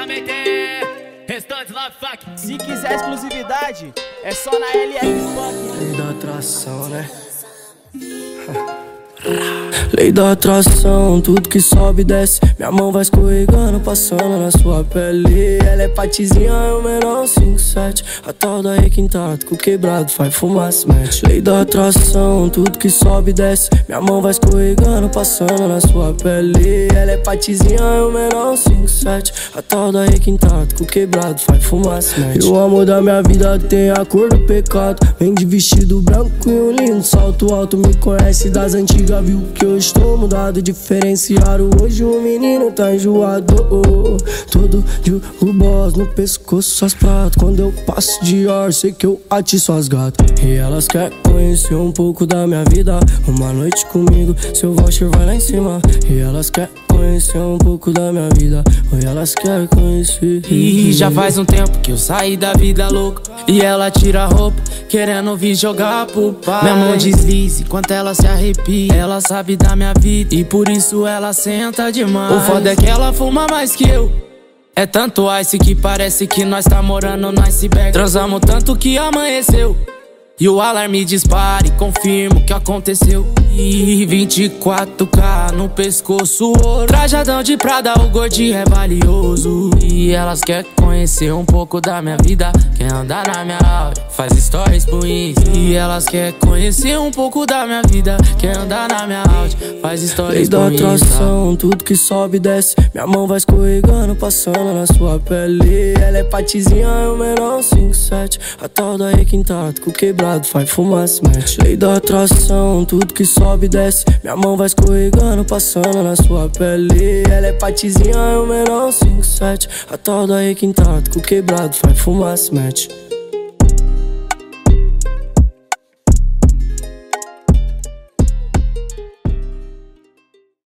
também tem. Restante love fuck. Se quiser exclusividade, é só na LF Funk. Lei da atração, né? Lei da atração, tudo que sobe e desce. Minha mão vai escorregando, passando na sua pele. Ela é patizinha, eu menor 5-7 A tal da requintada, com quebrado, faz fumaça, mete. Lei da atração, tudo que sobe e desce. Minha mão vai escorregando, passando na sua pele. Ela é patizinha, eu menor 5-7 A tal da requintada, com quebrado, faz fumaça, mete. E o amor da minha vida tem a cor do pecado. Vem de vestido branco e um lindo salto alto. Me conhece das antigas viu que eu estou mudado, diferenciado. Hoje o menino tá enjoado. Todo de boss no pescoço, as pratas. Quando eu passo de ar, sei que eu atiço as gatas. E elas querem conhecer um pouco da minha vida. Uma noite comigo, seu voucher vai lá em cima. E elas querem conhecer um pouco da minha vida. Oi, elas querem conhecer. E já faz um tempo que eu saí da vida louca. E ela tira a roupa, querendo vir jogar pro pai. Minha mão deslize enquanto ela se arrepia. Ela sabe da minha vida e por isso ela senta demais. O foda é que ela fuma mais que eu. É tanto ice que parece que nós tá morando no iceberg. Transamos tanto que amanheceu. E o alarme dispara e confirma o que aconteceu. E 24K no pescoço, ouro. Trajadão de Prada, o gordinho é valioso. E elas querem conhecer um pouco da minha vida. Quer andar na minha aula, faz stories pro Insta. E elas querem conhecer um pouco da minha vida. Quer andar na minha aula, faz stories pro Insta. da atração, tudo que sobe e desce. Minha mão vai escorregando, passando na sua pele. Ela é patizinha, eu menor 5-7. A tal da requintada, com quebrado faz fumaça, mete Lei da atração, tudo que sobe e desce. Minha mão vai escorregando, passando na sua pele. Ela é patizinha, eu menor 5-7 A tal da requintada, com quebrado faz fumaça, mete